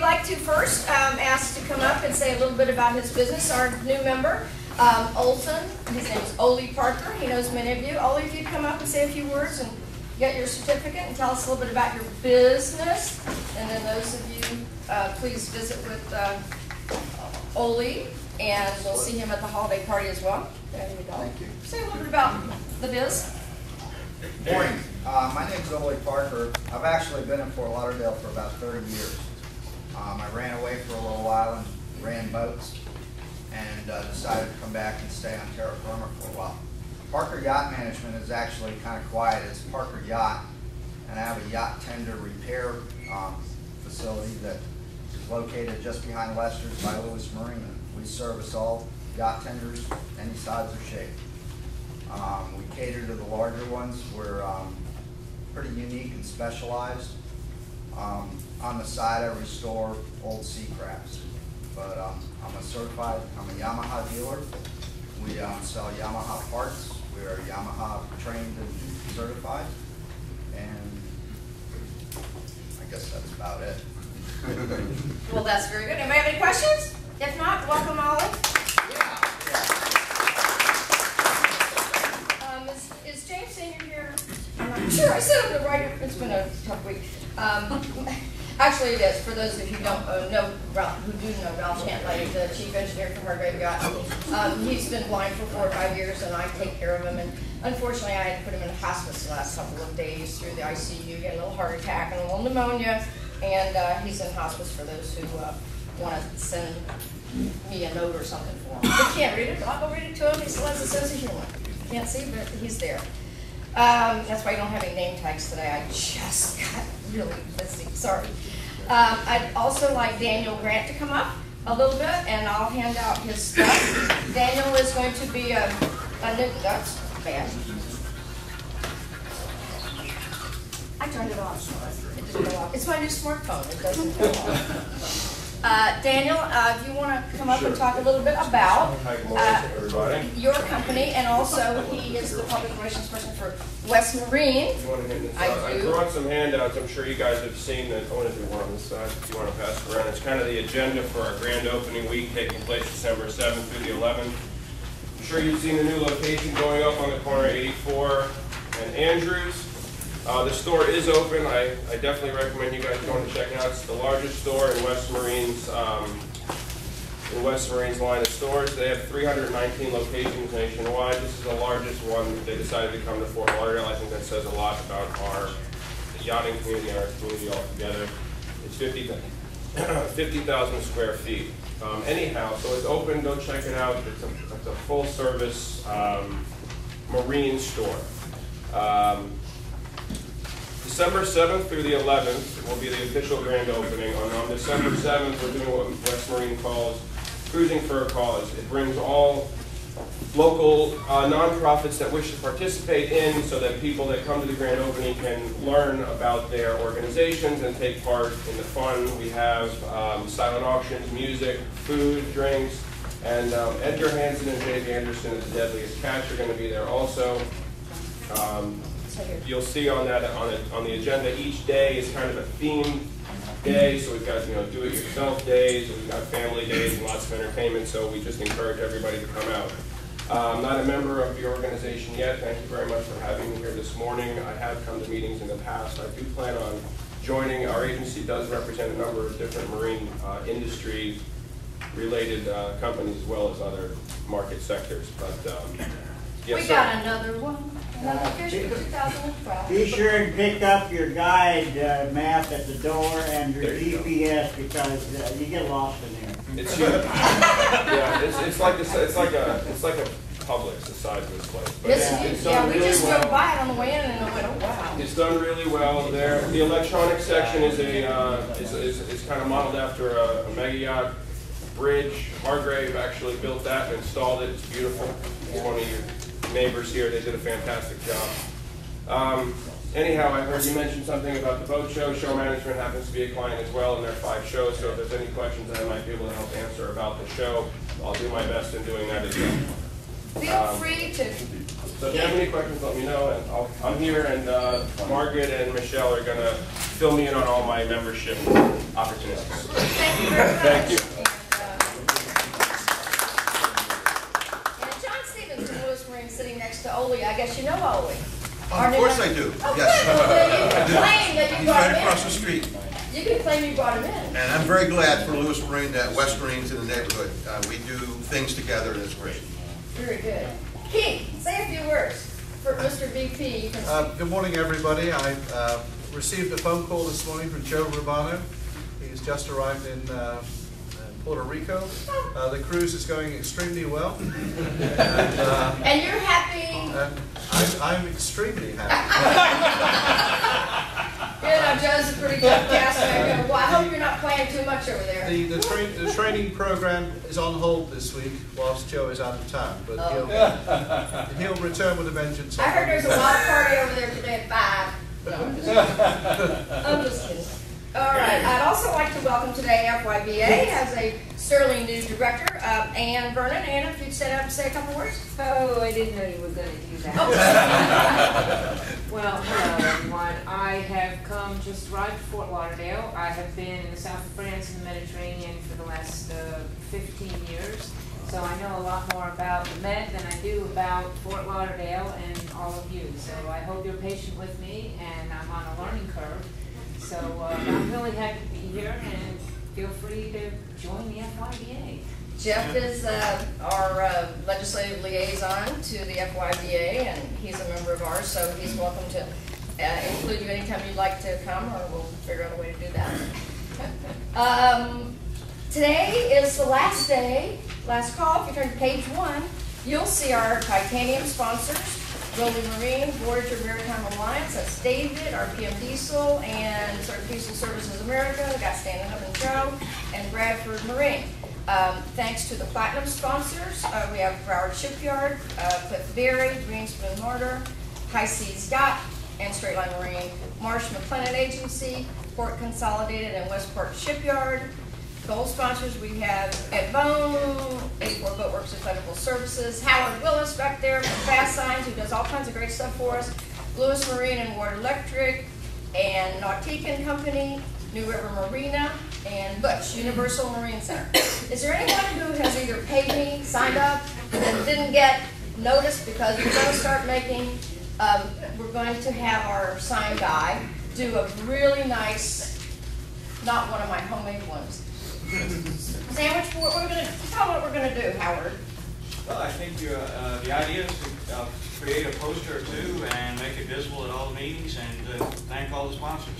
we'd like to first um, ask to come up and say a little bit about his business, our new member, um, Olson. His name is Ole Parker. He knows many of you. Ole, if you'd come up and say a few words and get your certificate and tell us a little bit about your business. And then those of you, uh, please visit with uh, Ole, and we'll see him at the holiday party as well. There you go. Thank you. Say a little bit about the biz. Morning. Uh, my is Ole Parker. I've actually been in Fort Lauderdale for about 30 years. Um, I ran away for a little while and ran boats and uh, decided to come back and stay on terra firma for a while. Parker Yacht Management is actually kind of quiet. It's Parker Yacht, and I have a yacht tender repair um, facility that is located just behind Lester's by Lewis Marina. We service all yacht tenders, any size or shape. Um, we cater to the larger ones. We're um, pretty unique and specialized. Um, on the side, I restore old sea crafts. But um, I'm a certified, I'm a Yamaha dealer. We um, sell Yamaha parts. We are Yamaha trained and certified. And I guess that's about it. Well, that's very good. Anybody have any questions? If not, welcome, Ole. Um, is, is James Senior here? I'm not sure. I said I'm the writer. It's been a tough week. Um, actually, it is. For those of you who don't uh, know Ralph, who do know Ralph Chantley, the chief engineer for Hargrave Yacht, um, he's been blind for four or five years, and I take care of him. And unfortunately, I had to put him in hospice the last couple of days through the ICU, get a little heart attack and a little pneumonia, and uh, he's in hospice for those who uh, want to send me a note or something for him. He can't read it, I'll go read it to him. He still has a sense of humor. Can't see, but he's there. Um, that's why I don't have any name tags today. I just got really busy. Sorry. Um, I'd also like Daniel Grant to come up a little bit, and I'll hand out his stuff. Daniel is going to be a, a new, that's bad. I turned it off. It didn't go off. It's my new smartphone. It doesn't go off. Uh, Daniel, uh, if you want to come up and talk a little bit about Hi, good morning, uh, your company, and also he is the public relations person for West Marine. You want to hand this I? I brought some handouts, I'm sure you guys have seen that, I want to do one on this side, if you want to pass it around. It's kind of the agenda for our grand opening week taking place December 7th through the 11th. I'm sure you've seen the new location going up on the corner of 84 and Andrews. Uh, the store is open, I, I definitely recommend you guys going to check it out. It's the largest store in West Marine's, um, in West Marine's line of stores. They have 319 locations nationwide. This is the largest one. They decided to come to Fort Lauderdale. I think that says a lot about our yachting community our community altogether. It's 50 50,000 square feet. Um, anyhow, so it's open. Go check it out. It's a, it's a full-service um, marine store. Um, December 7th through the 11th will be the official grand opening. On, on December 7th, we're doing what West Marine calls Cruising for a Cause. It brings all local uh, nonprofits that wish to participate in so that people that come to the grand opening can learn about their organizations and take part in the fun. We have um, silent auctions, music, food, drinks, and um, Edgar Hansen and Dave Anderson of the Deadliest Catch are going to be there also. Um, So here. You'll see on that, on the, on the agenda, each day is kind of a themed day, so we've got, you know, do-it-yourself days, we've got family days, and lots of entertainment, so we just encourage everybody to come out. Uh, I'm not a member of the organization yet, thank you very much for having me here this morning. I have come to meetings in the past, I do plan on joining. Our agency does represent a number of different marine uh, industry related uh, companies as well as other market sectors, but, um, yes, We sir. got another one, another fish for 2012. Be sure and pick up your guide uh, map at the door and your There you go. GPS because uh, you get lost in there. It's huge. yeah, it's, it's like a, it's like a it's like a Publix the size of this place. But This it's, it's yeah, done we really just well. drove by it on the way in and I went, oh, wow. It's done really well there. The electronic section is a uh, is, is, is kind of modeled after a, a mega yacht bridge. Hargrave actually built that and installed it. It's beautiful. It's one of your neighbors here. They did a fantastic job. Um, anyhow, I heard you mention something about the boat show. Show management happens to be a client as well in their five shows. So if there's any questions that I might be able to help answer about the show, I'll do my best in doing that as well. Feel Um, free to So if you have any questions, let me know, and I'll, I'm here, and, uh, Margaret and Michelle are gonna fill me in on all my membership opportunities. Thank you. Thank you. And, uh, And John Stevens from Lewis Marine sitting next to Ole, I guess you know Ole. Our Of course I do, Oh, yes. good, well, then you can claim that you He's brought right across the street. in. You can claim you brought him in. And I'm very glad for Lewis Marine that West Marine's in the neighborhood. Uh, We do things together and it's great. Very good. Keith, say a few words for Mr. VP. Uh, Good morning, everybody. I uh, received a phone call this morning from Joe Rubano. He's just arrived in uh, Puerto Rico. Uh, The cruise is going extremely well. And uh, And you're happy, and I'm extremely happy. you know, Joe's a pretty tough taskmaster. Well, I hope you're not playing too much over there. The the train- the training program is on hold this week whilst Joe is out of town, but Oh. he'll he'll return with a vengeance. I heard there's a wild party over there today at five. No, I'm just kidding. I'm just kidding. All right, I'd also like to welcome today FYBA as a sterling new director, uh, Ann Vernon. Ann, if you'd stand up and say a couple words. Oh, I didn't know you were gonna do that. Well, hello everyone. I have come just arrived to Fort Lauderdale. I have been in the south of France and the Mediterranean for the last uh, 15 years. So I know a lot more about the Med than I do about Fort Lauderdale and all of you. So I hope you're patient with me and I'm on a learning curve. So uh, I'm really happy to be here and feel free to join the FYBA. Jeff is uh, our uh, legislative liaison to the FYBA, and he's a member of ours, so he's welcome to uh, include you anytime you'd like to come, or we'll figure out a way to do that. Um, Today is the last day, last call. If you turn to page one, you'll see our titanium sponsors, Golden Marine, Voyager Maritime Alliance, that's David, our PM Diesel, and Diesel Services America, the got Stanley Hub and Joe, and Bradford Marine. Um, Thanks to the platinum sponsors, uh, we have Broward Shipyard, uh, Cliff Berry, Greenspoon Marder, High Seas Yacht, and Straight Line Marine, Marsh McLennan Agency, Port Consolidated, and Westport Shipyard. Gold sponsors, we have Ed Bone, 84 Boatworks Inflatable Services, Howard Willis back there from Fast Signs, who does all kinds of great stuff for us, Lewis Marine and Ward Electric, and Nautique and Company, New River Marina, and Butch, Universal Marine Center. Is there anyone who has either paid me, signed up, and didn't get notice because we're gonna start making, um, we're going to have our sign guy do a really nice, not one of my homemade ones, sandwich board, we're gonna, tell what we're gonna do, Howard. Well, I think you, uh, the idea is to uh, create a poster or two and make it visible at all the meetings and uh, thank all the sponsors.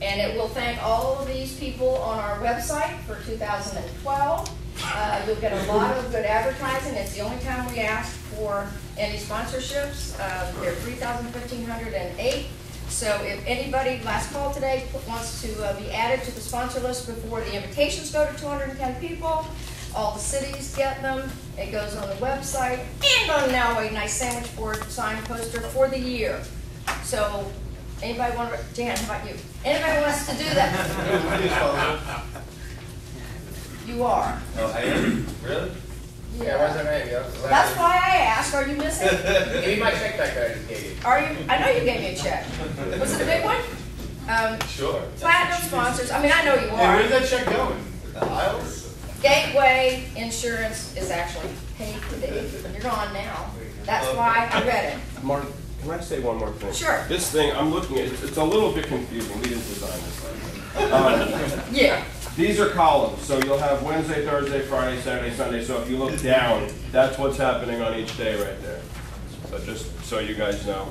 And it will thank all of these people on our website for 2012. Uh, You'll get a lot of good advertising. It's the only time we ask for any sponsorships. Uh, They're 3,000, 1,508. So if anybody, last call today, wants to uh, be added to the sponsor list before the invitations go to 210 people, all the cities get them. It goes on the website and on now a nice sandwich board sign poster for the year. So anybody want to, Jan, how about you? Anybody wants to do that? You are. Oh, I am? Really? Yeah, where's their name, yo? That's why I asked, are you missing? Give me my check back that I just gave you. Are you, I know you gave me a check. Was it a big one? Um, Sure. platinum sponsors, I mean, I know you Hey, where's that check going? The aisles? Gateway Insurance is actually paid today. You're on now. That's why I read it. Mark, can I say one more thing? Sure. This thing, I'm looking at, it's it's a little bit confusing, we didn't design this. Um, Yeah. These are columns, so you'll have Wednesday, Thursday, Friday, Saturday, Sunday, so if you look down, that's what's happening on each day right there. So just so you guys know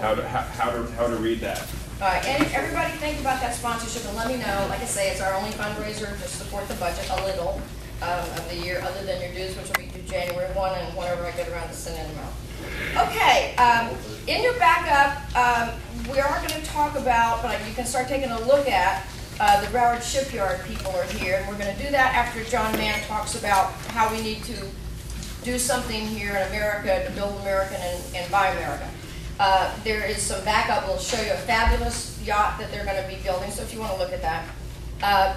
how to, how how to, how to read that. All right, and everybody think about that sponsorship and let me know, like I say, it's our only fundraiser to support the budget a little um, of the year, other than your dues, which will be January one and whenever I get around to sending them out. Okay, um, in your backup, um, we are gonna talk about, but you can start taking a look at, uh, the Broward Shipyard people are here, and we're gonna do that after John Mann talks about how we need to do something here in America to build American and, and buy America. Uh, there is some backup, we'll show you a fabulous yacht that they're gonna be building, so if you wanna look at that. Uh,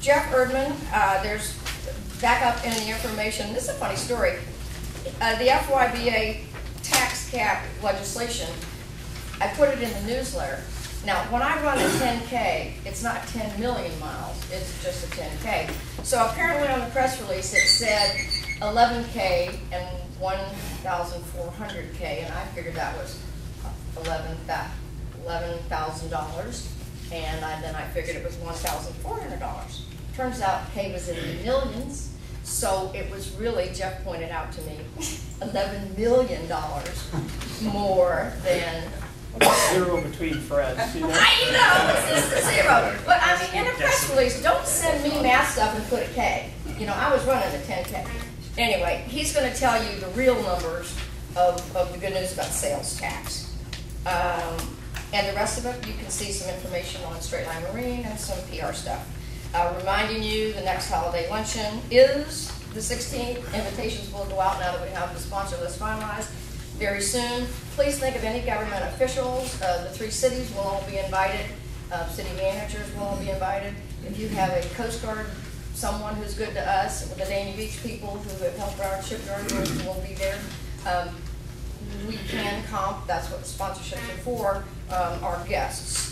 Jeff Erdman, uh, there's back up in the information. This is a funny story. Uh, the FYBA tax cap legislation, I put it in the newsletter. Now, when I run a 10K, it's not 10 million miles, it's just a 10K. So apparently on the press release, it said 11K and 1,400K, and I figured that was $11,000. and I, then I figured it was $1,400. Turns out K was in the millions, so it was really, Jeff pointed out to me, eleven million dollars more than Zero between friends, you know? I know, it's just a zero. But I mean, in a press release, don't send me math stuff and put a K. You know, I was running a ten K. Anyway, he's gonna tell you the real numbers of, of the good news about sales tax. Um, and the rest of it, you can see some information on Straight Line Marine and some PR stuff. Uh, reminding you, the next holiday luncheon is the sixteenth. Invitations will go out now that we have the sponsor list finalized very soon. Please think of any government officials. Uh, the three cities will all be invited. Uh, city managers will all be invited. If you have a Coast Guard, someone who's good to us, the Dania Beach people who have helped our shipyard will be there. Um, we can comp, that's what sponsorships are for, um, our guests.